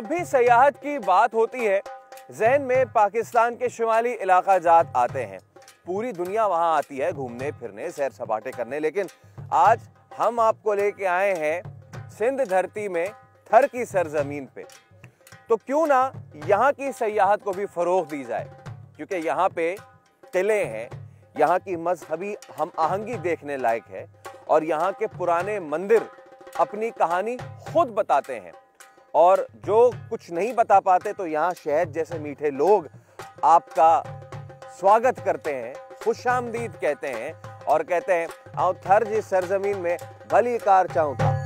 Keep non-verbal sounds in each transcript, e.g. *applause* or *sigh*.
जब भी सयाहत की बात होती है, जहन में पाकिस्तान के शुमाली इलाका जात आते हैं। पूरी दुनिया वहाँ आती है घूमने, फिरने, सैर सपाटे करने, लेकिन आज हम आपको लेके आए हैं सिंध धरती में थर की सरजमीन पे। तो क्यों ना यहाँ की सयाहत को भी फरोग दी जाए? क्योंकि यहाँ पे किले हैं, यहाँ की मजहबी हम आहंगी देखने लायक है, और यहाँ के पुराने मंदिर अपनी कहानी खुद बताते हैं। और जो कुछ नहीं बता पाते तो यहाँ शहद जैसे मीठे लोग आपका स्वागत करते हैं, खुश आमदीद कहते हैं और कहते हैं, आओ थर जी सरजमीन में, भली कार चाहूँ था।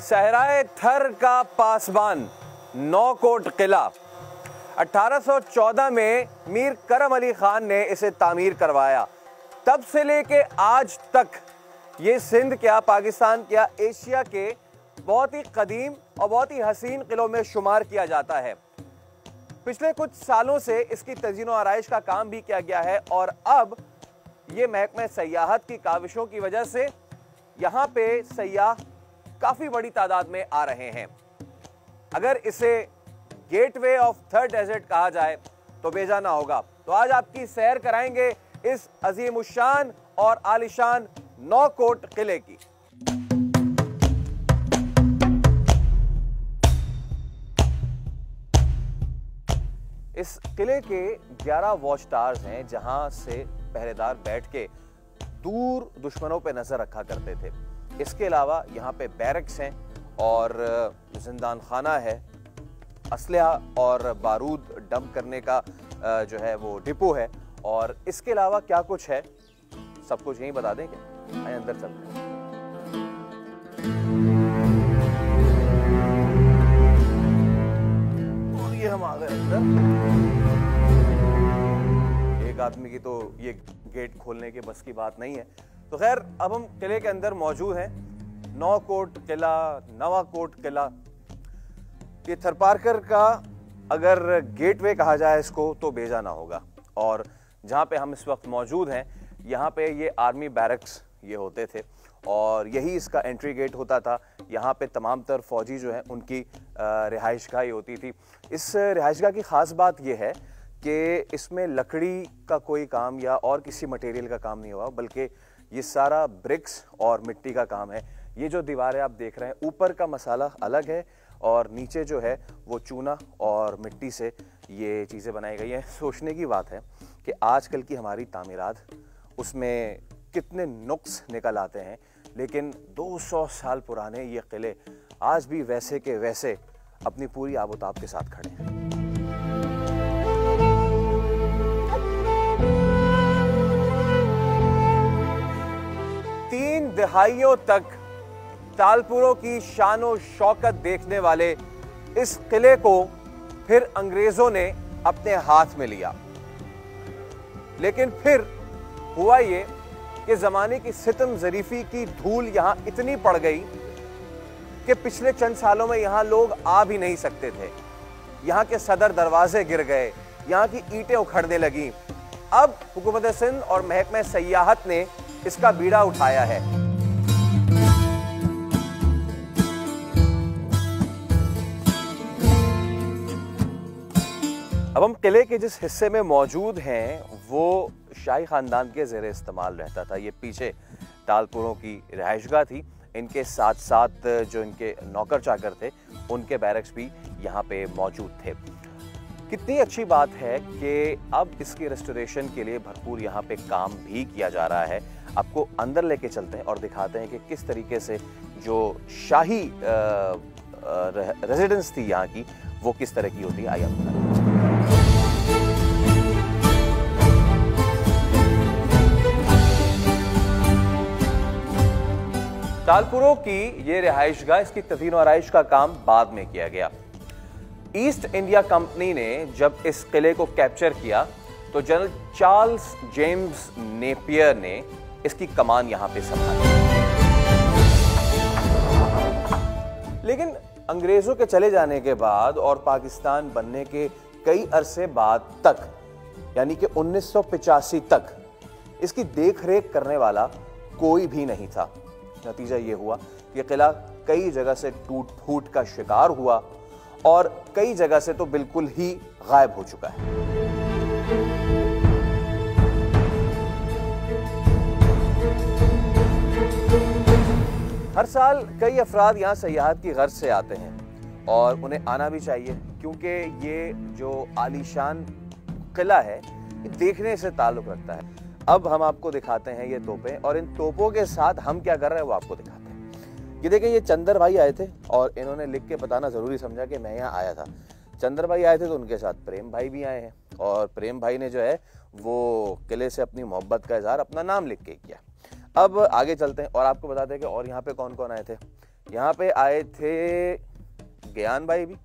सहराए थर का पासबान, नौकोट किला। 1814 में मीर करम अली खान ने इसे तामीर करवाया। तब से लेके आज तक ये सिंध क्या, पाकिस्तान क्या, एशिया के बहुत ही कदीम और बहुत ही हसीन किलों में शुमार किया जाता है। पिछले कुछ सालों से इसकी तजीन आरइश का काम भी किया गया है और अब ये महकमे सयाहत की काविशों की वजह से यहाँ पे सयाह काफ़ी बड़ी तादाद में आ रहे हैं। अगर इसे गेटवे ऑफ़ थर्ड डेजर्ट कहा जाए तो बेजाना होगा। तो आज आपकी सैर कराएँगे इस अजीम शान और आलिशान नौकोट किले की। इस किले के 11 वॉच टावर्स हैं, जहाँ से पहरेदार बैठ के दूर दुश्मनों पर नज़र रखा करते थे। इसके अलावा यहाँ पे बैरक्स हैं और जिंदान खाना है। असलहा और बारूद डंप करने का जो है वो डिपो है। और इसके अलावा क्या कुछ है? सब कुछ यहीं बता दें क्या? अंदर चलते हैं। और ये हम आ गए अंदर। एक आदमी की तो ये गेट खोलने के बस की बात नहीं है। तो खैर, अब हम किले के अंदर मौजूद हैं। नौ कोट किला नवा कोट किला। ये थरपारकर का अगर गेटवे कहा जाए इसको तो बेजाना होगा। और जहाँ पे हम इस वक्त मौजूद हैं, यहाँ पे ये आर्मी बैरक्स ये होते थे और यही इसका एंट्री गेट होता था। यहाँ पे तमाम तर फौजी जो हैं, उनकी रिहाइश गाह होती थी। इस रिहाइश गाह की ख़ास बात यह है कि इसमें लकड़ी का कोई काम या और किसी मटेरियल का काम नहीं हुआ, बल्कि ये सारा ब्रिक्स और मिट्टी का काम है। ये जो दीवारें आप देख रहे हैं, ऊपर का मसाला अलग है और नीचे जो है वो चूना और मिट्टी से ये चीज़ें बनाई गई हैं। *laughs* सोचने की बात है कि आजकल की हमारी तामीरात, उसमें कितने नुक्स निकल आते हैं, लेकिन 200 साल पुराने ये किले आज भी वैसे के वैसे अपनी पूरी आबोताब के साथ खड़े हैं। तीन दहाइयों तक तालपुरों की शानो शौकत देखने वाले इस किले को फिर अंग्रेज़ों ने अपने हाथ में लिया। लेकिन फिर हुआ ये कि जमाने की सितम जरीफी की धूल यहाँ इतनी पड़ गई कि पिछले चंद सालों में यहाँ लोग आ भी नहीं सकते थे। यहाँ के सदर दरवाजे गिर गए, यहाँ की ईंटें उखड़ने लगी। अब हुकूमत सिंध और महकमे सयाहत ने इसका बीड़ा उठाया है। अब हम किले के जिस हिस्से में मौजूद हैं, वो शाही ख़ानदान के ज़ेर इस्तेमाल रहता था। ये पीछे तालपुरों की रिहाइशगाह थी। इनके साथ साथ जो इनके नौकर चाकर थे, उनके बैरक्स भी यहाँ पे मौजूद थे। कितनी अच्छी बात है कि अब इसके रेस्टोरेशन के लिए भरपूर यहाँ पे काम भी किया जा रहा है। आपको अंदर लेके चलते हैं और दिखाते हैं कि किस तरीके से जो शाही रेजिडेंस थी यहाँ की, वो किस तरह की होती है। आइए बताएँ। तालपुरों की ये रिहाइश गाह इसकी तफीन आरइश का काम बाद में किया गया। ईस्ट इंडिया कंपनी ने जब इस किले को कैप्चर किया तो जनरल चार्ल्स जेम्स नेपियर ने इसकी कमान यहाँ पे संभाली। लेकिन अंग्रेज़ों के चले जाने के बाद और पाकिस्तान बनने के कई अरसे बाद तक, यानी कि उन्नीस तक, इसकी देख रेख करने वाला कोई भी नहीं था। नतीजा ये हुआ कि किला कई जगह से टूट फूट का शिकार हुआ और कई जगह से तो बिल्कुल ही गायब हो चुका है। हर साल कई अफराद यहाँ सयाहत की गर्ज से आते हैं और उन्हें आना भी चाहिए, क्योंकि ये जो आलीशान किला है, ये देखने से ताल्लुक रखता है। अब हम आपको दिखाते हैं ये तोपें, और इन तोपों के साथ हम क्या कर रहे हैं वो आपको दिखाते हैं। ये देखिए, ये चंदर भाई आए थे, और इन्होंने लिख के बताना ज़रूरी समझा कि मैं यहाँ आया था। चंदर भाई आए थे तो उनके साथ प्रेम भाई भी आए हैं, और प्रेम भाई ने जो है वो किले से अपनी मोहब्बत का इजहार अपना नाम लिख के किया। अब आगे चलते हैं, और आपको बताते हैं कि और यहाँ पे कौन कौन आए थे। यहाँ पे आए थे ज्ञान भाई भी,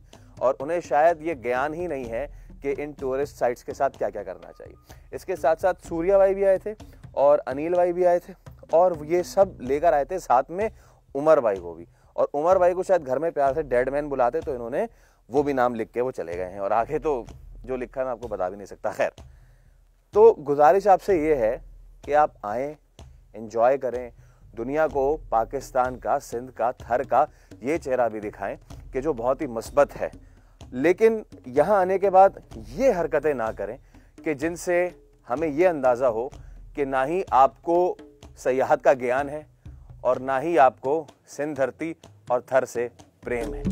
और उन्हें शायद ये ज्ञान ही नहीं है कि इन टूरिस्ट साइट्स के साथ क्या क्या करना चाहिए। इसके साथ साथ सूर्या भाई भी आए थे और अनिल भाई भी आए थे और ये सब लेकर आए थे साथ में उमर भाई को भी। और उमर भाई को शायद घर में प्यार से डेड मैन बुलाते तो इन्होंने वो भी नाम लिख के वो चले गए हैं और आगे तो जो लिखा मैं आपको बता भी नहीं सकता। खैर तो गुजारिश आपसे ये है कि आप आएँ इंजॉय करें, दुनिया को, पाकिस्तान का, सिंध का, थर का, ये चेहरा भी दिखाएँ कि जो बहुत ही मस्बत है। लेकिन यहाँ आने के बाद ये हरकतें ना करें कि जिनसे हमें ये अंदाज़ा हो कि ना ही आपको सयाहत का ज्ञान है और ना ही आपको सिंध धरती और थर से प्रेम है।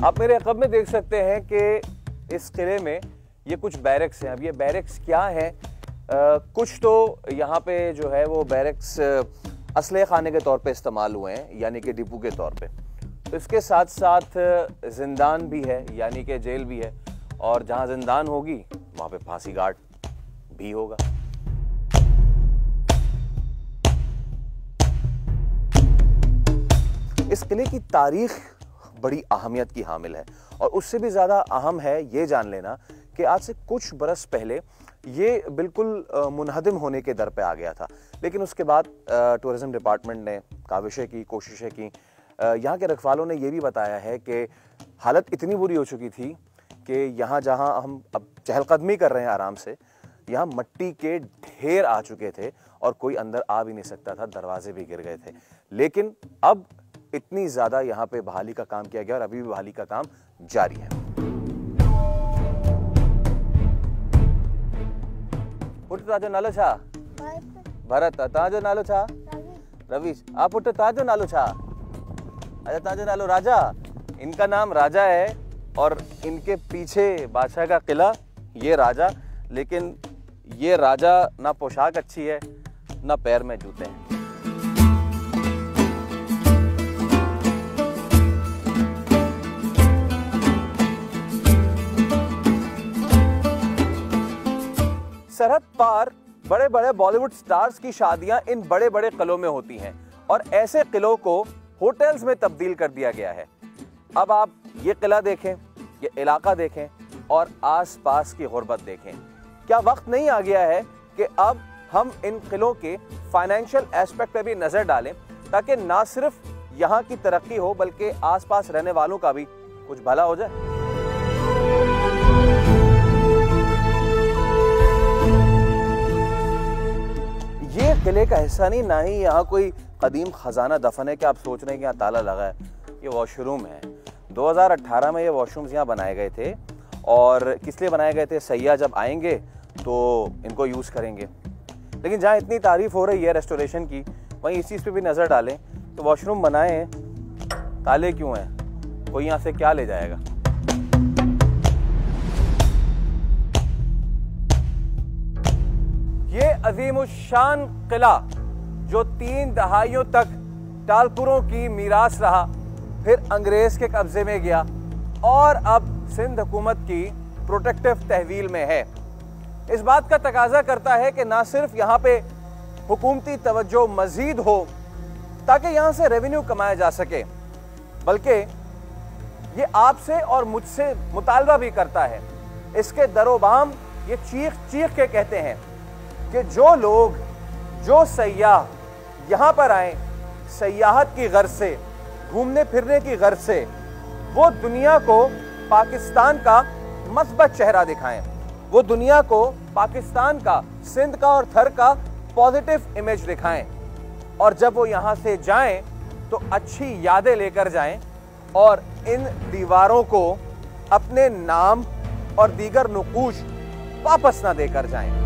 आप मेरे अकब में देख सकते हैं कि इस किले में ये कुछ बैरक्स हैं। अब ये बैरक्स क्या हैं? कुछ तो यहाँ पे जो है वो बैरक्स असले खाने के तौर पे इस्तेमाल हुए हैं, यानी कि डिपू के तौर पे। इसके साथ साथ जिंदान भी है, यानी कि जेल भी है, और जहाँ जिंदान होगी, वहाँ पे फांसी घाट भी होगा। इस किले की तारीख बड़ी अहमियत की हामिल है, और उससे भी ज़्यादा अहम है ये जान लेना कि आज से कुछ बरस पहले ये बिल्कुल मुनहदम होने के दर पे आ गया था। लेकिन उसके बाद टूरिज़म डिपार्टमेंट ने काविशें की, कोशिशें की यहाँ के रखवालों ने यह भी बताया है कि हालत इतनी बुरी हो चुकी थी कि यहाँ जहाँ हम अब चहलकदमी कर रहे हैं आराम से यहाँ मट्टी के ढेर आ चुके थे और कोई अंदर आ भी नहीं सकता था दरवाजे भी गिर गए थे। लेकिन अब इतनी ज़्यादा यहाँ पे बहाली का काम किया गया और अभी भी बहाली का काम जारी है। पुट ताजो नालो छा। भरत ताजो नालो छा। रवीश आ पुट ताजो नालो छा। अच्छा ताजो नालो राजा। इनका नाम राजा है और इनके पीछे बादशाह का किला, ये राजा। लेकिन ये राजा ना पोशाक अच्छी है, ना पैर में जूते हैं। सरहद पार बड़े बड़े बॉलीवुड स्टार्स की शादियाँ इन बड़े बड़े किलों में होती हैं। और ऐसे किलों को होटल्स में तब्दील कर दिया गया है। अब आप ये किला देखें, ये इलाका देखें और आसपास की गुर्बत देखें। क्या वक्त नहीं आ गया है कि अब हम इन किलों के फाइनेंशियल एस्पेक्ट पे भी नज़र डालें, ताकि ना सिर्फ़ यहाँ की तरक्की हो, बल्कि आसपास रहने वालों का भी कुछ भला हो जाए। ये किले का हिस्सा नहीं, ना ही यहाँ कोई कदीम ख़जाना दफन है कि आप सोच रहे हैं कि यहाँ ताला लगा है। ये वॉशरूम है। 2018 में ये वॉशरूम्स यहाँ बनाए गए थे और किस लिए बनाए गए थे? सैया जब आएँगे तो इनको यूज़ करेंगे। लेकिन जहाँ इतनी तारीफ़ हो रही है रेस्टोरेशन की, वहीं इस चीज़ पे भी नज़र डालें तो वॉशरूम बनाए, ताले क्यों हैं? कोई यहाँ से क्या ले जाएगा? ये अजीम शान किला जो तीन दहाइयों तक टालपुरों की मीरास रहा, फिर अंग्रेज़ के कब्जे में गया और अब सिंध हुकूमत की प्रोटेक्टिव तहवील में है। इस बात का तकाजा करता है कि ना सिर्फ़ यहाँ पे हुकूमती तवज्जो मजीद हो, ताकि यहाँ से रेवेन्यू कमाया जा सके, बल्कि ये आपसे और मुझसे मुतालबा भी करता है। इसके दरोबाम ये चीख चीख के कहते हैं कि जो लोग, जो सयाह यहाँ पर आए, सयाहत की गर्ज से घूमने फिरने की गर्ज से, वो दुनिया को पाकिस्तान का मस्बत चेहरा दिखाएँ। वो दुनिया को पाकिस्तान का सिंध का और थर का पॉजिटिव इमेज दिखाएँ। और जब वो यहाँ से जाएँ तो अच्छी यादें लेकर जाएँ और इन दीवारों को अपने नाम और दीगर नुकूश वापस ना देकर जाएँ।